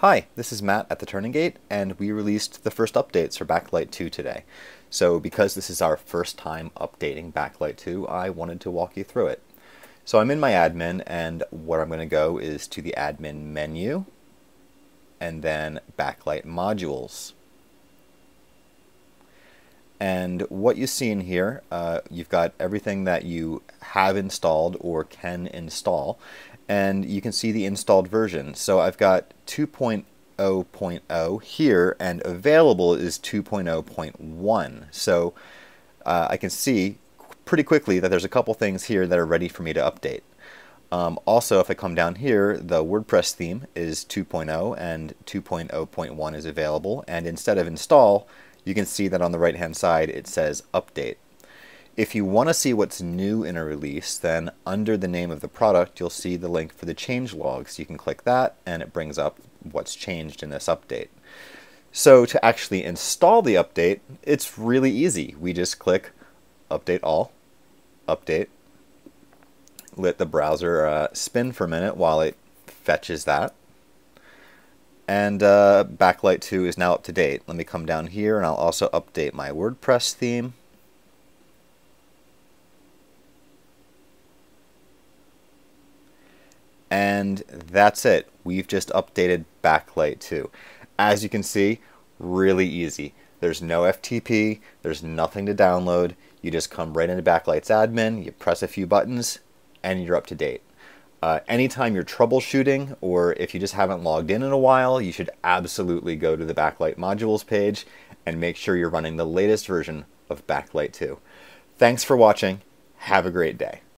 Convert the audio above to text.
Hi, this is Matt at the Turning Gate, and we released the first updates for Backlight 2 today. So because this is our first time updating Backlight 2, I wanted to walk you through it. So I'm in my admin, and where I'm going to go is to the admin menu, and then Backlight Modules. And what you see in here, uh, you've got everything that you have installed or can install and you can see the installed version. So I've got 2.0.0 here, and available is 2.0.1. So uh, I can see pretty quickly that there's a couple things here that are ready for me to update. Um, also, if I come down here, the WordPress theme is 2.0 and 2.0.1 is available. And instead of install, you can see that on the right hand side it says update. If you want to see what's new in a release, then under the name of the product, you'll see the link for the change logs. You can click that and it brings up what's changed in this update. So to actually install the update, it's really easy. We just click Update All, Update, let the browser uh, spin for a minute while it fetches that. And uh, Backlight 2 is now up to date. Let me come down here and I'll also update my WordPress theme. And that's it. We've just updated Backlight 2. As you can see, really easy. There's no FTP, there's nothing to download. You just come right into Backlight's admin, you press a few buttons, and you're up to date. Uh, anytime you're troubleshooting, or if you just haven't logged in in a while, you should absolutely go to the Backlight modules page and make sure you're running the latest version of Backlight 2. Thanks for watching. Have a great day.